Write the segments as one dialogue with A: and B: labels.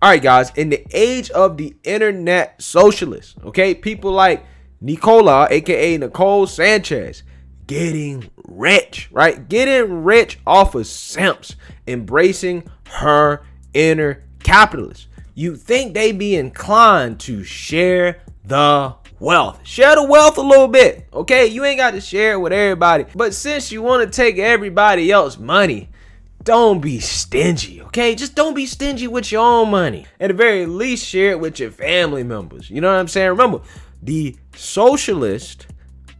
A: All right, guys, in the age of the internet socialists, okay, people like Nicola, aka Nicole Sanchez, getting rich, right? Getting rich off of simps, embracing her inner capitalist. You think they be inclined to share the wealth. Share the wealth a little bit, okay? You ain't got to share it with everybody. But since you want to take everybody else money, don't be stingy, okay? Just don't be stingy with your own money. At the very least, share it with your family members. You know what I'm saying? Remember, the socialist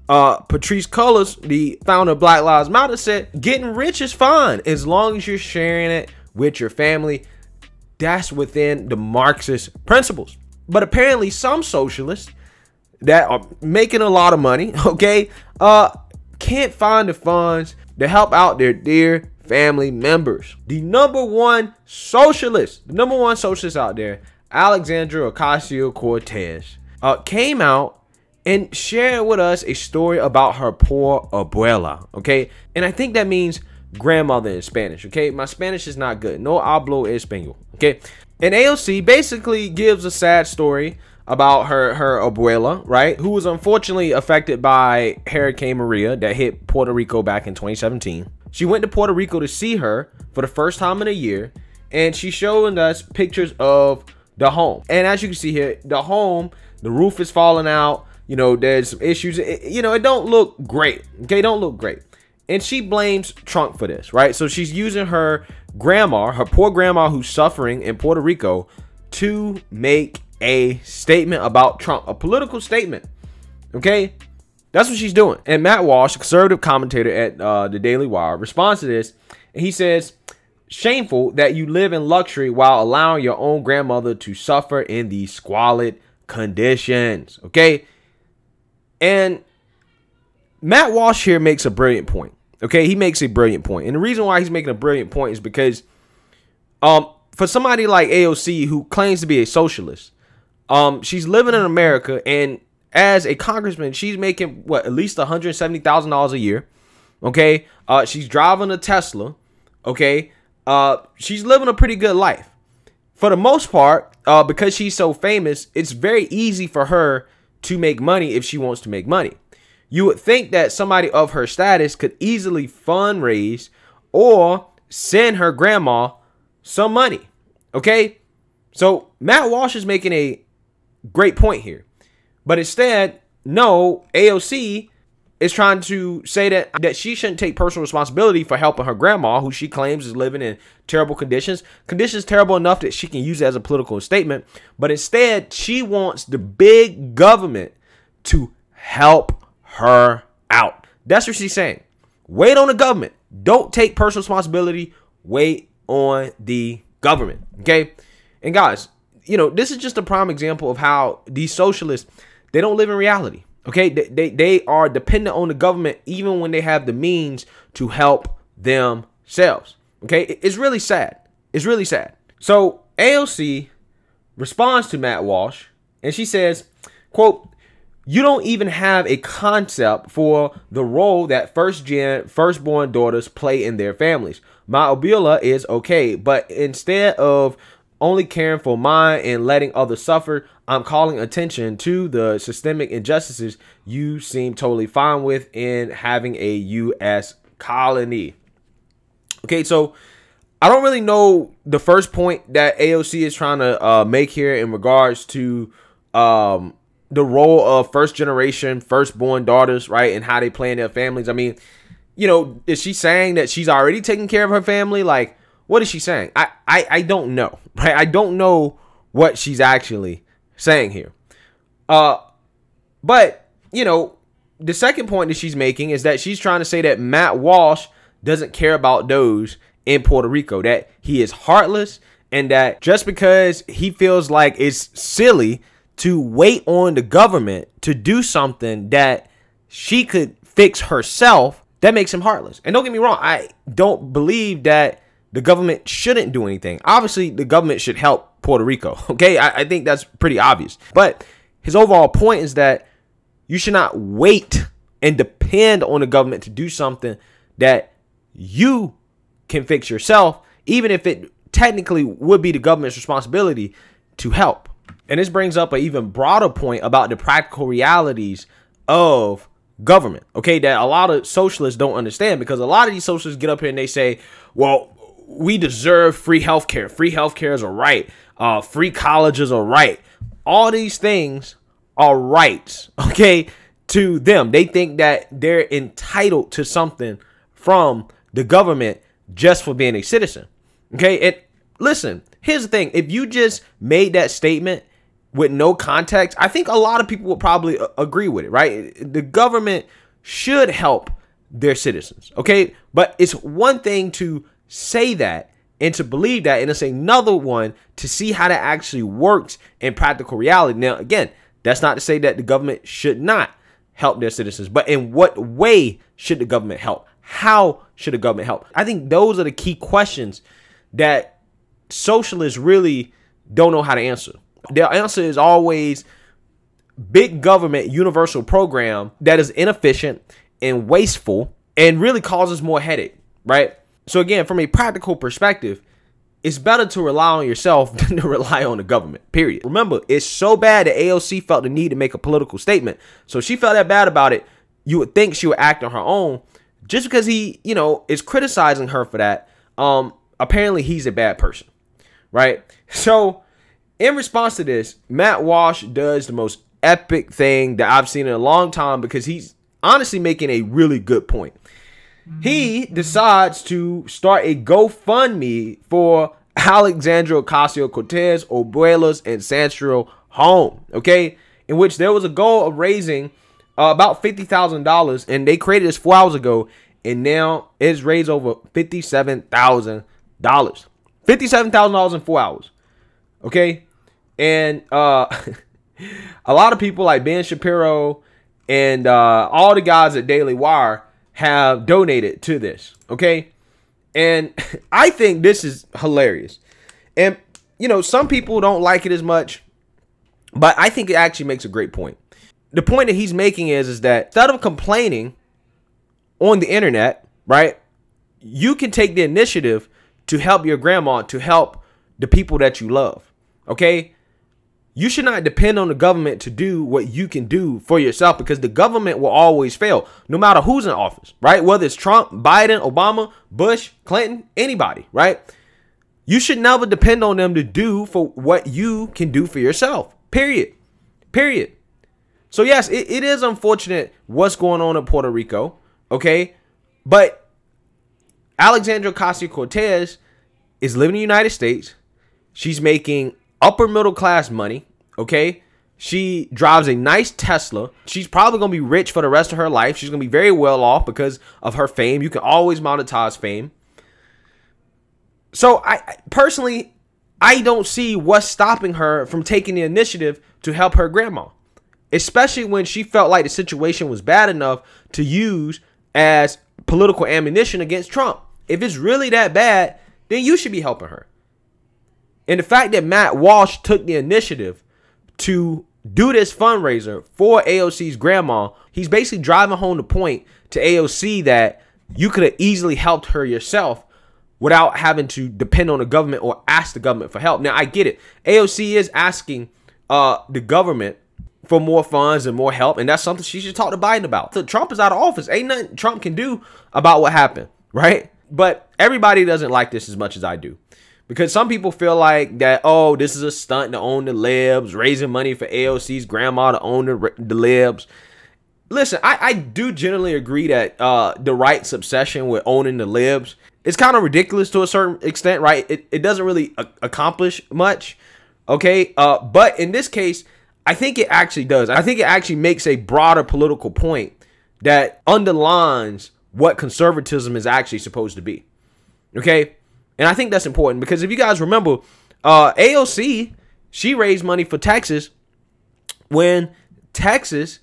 A: uh, Patrisse Cullors, the founder of Black Lives Matter, said getting rich is fine as long as you're sharing it with your family. That's within the Marxist principles. But apparently, some socialists that are making a lot of money, okay, uh, can't find the funds to help out their dear family members. The number one socialist, the number one socialist out there, Alexandra Ocasio Cortez, uh, came out and shared with us a story about her poor abuela. Okay, and I think that means grandmother in Spanish. Okay, my Spanish is not good. No hablo español. Okay, and AOC basically gives a sad story about her her abuela, right? Who was unfortunately affected by Hurricane Maria that hit Puerto Rico back in 2017. She went to Puerto Rico to see her for the first time in a year, and she showed us pictures of the home. And as you can see here, the home, the roof is falling out. You know, there's some issues. It, you know, it don't look great. Okay, don't look great. And she blames Trump for this, right? So she's using her grandma, her poor grandma who's suffering in Puerto Rico, to make a statement about Trump, a political statement. Okay, that's what she's doing. And Matt Walsh, a conservative commentator at uh, the Daily Wire, responds to this, and he says, "Shameful that you live in luxury while allowing your own grandmother to suffer in these squalid conditions." Okay, and Matt Walsh here makes a brilliant point. Okay, he makes a brilliant point. and the reason why he's making a brilliant point is because, um, for somebody like AOC who claims to be a socialist, um, she's living in America, and as a congressman, she's making what at least one hundred seventy thousand dollars a year. Okay, uh, she's driving a Tesla. Okay, uh, she's living a pretty good life. For the most part, uh, because she's so famous, it's very easy for her to make money if she wants to make money. You would think that somebody of her status could easily fundraise or send her grandma some money. Okay, so Matt Walsh is making a great point here. But instead, no, AOC is trying to say that that she shouldn't take personal responsibility for helping her grandma, who she claims is living in terrible conditions, conditions terrible enough that she can use it as a political statement. But instead, she wants the big government to help her out. That's what she's saying. Wait on the government. Don't take personal responsibility. Wait on the government. Okay. And guys, you know, this is just a prime example of how these socialists, they don't live in reality. Okay, they, they, they are dependent on the government even when they have the means to help themselves. Okay, it's really sad. It's really sad. So AOC responds to Matt Walsh and she says, quote, you don't even have a concept for the role that first gen firstborn daughters play in their families. My abuela is okay, but instead of only caring for mine and letting others suffer, I'm calling attention to the systemic injustices you seem totally fine with in having a U.S. colony. Okay, so I don't really know the first point that AOC is trying to uh, make here in regards to um, the role of first generation, firstborn daughters, right, and how they plan their families. I mean, you know, is she saying that she's already taking care of her family? Like, what is she saying? I, I, I don't know, right? I don't know what she's actually saying here. Uh, but you know, the second point that she's making is that she's trying to say that Matt Walsh doesn't care about those in Puerto Rico, that he is heartless, and that just because he feels like it's silly to wait on the government to do something that she could fix herself, that makes him heartless. And don't get me wrong, I don't believe that the government shouldn't do anything. Obviously, the government should help Puerto Rico. Okay, I, I, think that's pretty obvious. But his overall point is that you should not wait and depend on the government to do something that you can fix yourself, even if it technically would be the government's responsibility to help. And this brings up an even broader point about the practical realities of government, okay, that a lot of socialists don't understand because a lot of these socialists get up here and they say, well, we deserve free healthcare. Free healthcare is a right. Uh, free colleges are right. All these things are rights, okay, to them. They think that they're entitled to something from the government just for being a citizen. Okay, and listen, here's the thing: if you just made that statement with no context, I think a lot of people would probably agree with it, right? The government should help their citizens, okay? But it's one thing to say that and to believe that, and it's another one to see how that actually works in practical reality. Now, again, that's not to say that the government should not help their citizens, but in what way should the government help? How should the government help? I think those are the key questions that socialists really don't know how to answer. Their answer is always big government universal program that is inefficient and wasteful and really causes more headache, right? So again, from a practical perspective, it's better to rely on yourself than to rely on the government. Period. Remember, it's so bad that AOC felt the need to make a political statement. So she felt that bad about it. You would think she would act on her own, just because he, you know, is criticizing her for that. Um, apparently he's a bad person, right? So, in response to this, Matt Walsh does the most epic thing that I've seen in a long time because he's honestly making a really good point. He decides to start a GoFundMe for Alexandria Ocasio Cortez, Abuelos, and Sandro Home, okay? In which there was a goal of raising uh, about $50,000, and they created this four hours ago, and now it's raised over $57,000. $57,000 in four hours, okay? And uh, a lot of people like Ben Shapiro and uh, all the guys at Daily Wire have donated to this, okay? And I think this is hilarious. And, you know, some people don't like it as much, but I think it actually makes a great point. The point that he's making is, is that instead of complaining on the internet, right, you can take the initiative to help your grandma, to help the people that you love, okay? You should not depend on the government to do what you can do for yourself because the government will always fail, no matter who's in office, right? Whether it's Trump, Biden, Obama, Bush, Clinton, anybody, right? You should never depend on them to do for what you can do for yourself. Period. Period. So, yes, it, it is unfortunate what's going on in Puerto Rico, okay? But Alexandra Ocasio Cortez is living in the United States. She's making upper middle class money. Okay. She drives a nice Tesla. She's probably going to be rich for the rest of her life. She's going to be very well off because of her fame. You can always monetize fame. So I personally I don't see what's stopping her from taking the initiative to help her grandma. Especially when she felt like the situation was bad enough to use as political ammunition against Trump. If it's really that bad, then you should be helping her. And the fact that Matt Walsh took the initiative to do this fundraiser for AOC's grandma, he's basically driving home the point to AOC that you could have easily helped her yourself without having to depend on the government or ask the government for help. Now, I get it. AOC is asking uh, the government for more funds and more help, and that's something she should talk to Biden about. So Trump is out of office. Ain't nothing Trump can do about what happened, right? But everybody doesn't like this as much as I do. Because some people feel like that, oh, this is a stunt to own the libs, raising money for AOC's grandma to own the, the libs. Listen, I, I do generally agree that uh, the right's obsession with owning the libs is kind of ridiculous to a certain extent, right? It, it doesn't really a- accomplish much, okay? Uh, but in this case, I think it actually does. I think it actually makes a broader political point that underlines what conservatism is actually supposed to be, okay? And I think that's important because if you guys remember, uh, AOC, she raised money for Texas when Texas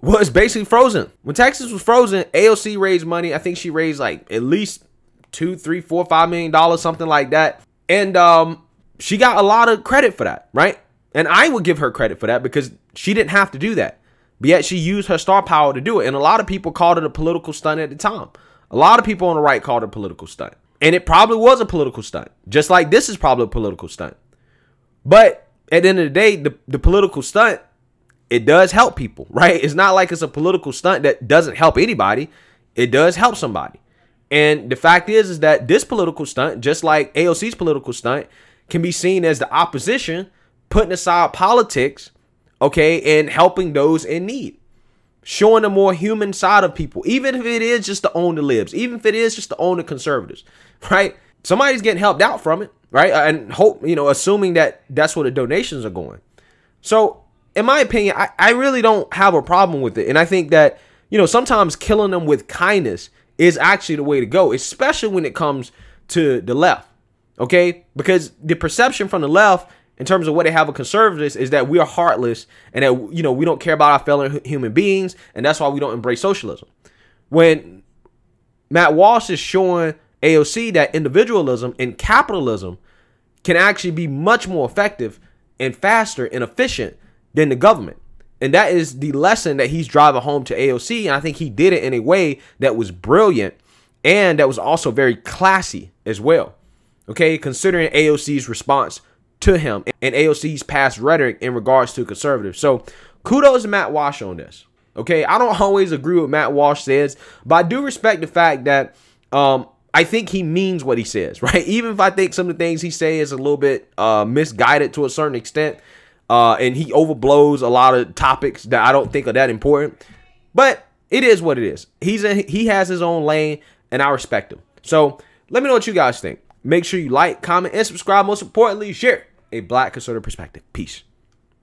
A: was basically frozen. When Texas was frozen, AOC raised money. I think she raised like at least two, three, four, five million dollars, something like that. And um, she got a lot of credit for that, right? And I would give her credit for that because she didn't have to do that. But yet she used her star power to do it. And a lot of people called it a political stunt at the time. A lot of people on the right called it a political stunt. And it probably was a political stunt, just like this is probably a political stunt. But at the end of the day, the, the political stunt, it does help people, right? It's not like it's a political stunt that doesn't help anybody. It does help somebody. And the fact is, is that this political stunt, just like AOC's political stunt, can be seen as the opposition putting aside politics, okay, and helping those in need. Showing a more human side of people, even if it is just to own the libs, even if it is just to own the conservatives, right? Somebody's getting helped out from it, right? Uh, and hope, you know, assuming that that's where the donations are going. So, in my opinion, I, I really don't have a problem with it. And I think that, you know, sometimes killing them with kindness is actually the way to go, especially when it comes to the left. Okay? Because the perception from the left in terms of what they have of conservatives is that we are heartless and that you know we don't care about our fellow human beings and that's why we don't embrace socialism. When Matt Walsh is showing AOC that individualism and capitalism can actually be much more effective and faster and efficient than the government. And that is the lesson that he's driving home to AOC. And I think he did it in a way that was brilliant and that was also very classy as well. Okay, considering AOC's response to him and AOC's past rhetoric in regards to conservatives. So kudos to Matt Walsh on this. Okay, I don't always agree with Matt Walsh says, but I do respect the fact that um, I think he means what he says, right? Even if I think some of the things he says is a little bit uh, misguided to a certain extent, uh, and he overblows a lot of topics that I don't think are that important. But it is what it is. He's a, he has his own lane, and I respect him. So let me know what you guys think. Make sure you like, comment, and subscribe. Most importantly, share a black conservative perspective. Peace.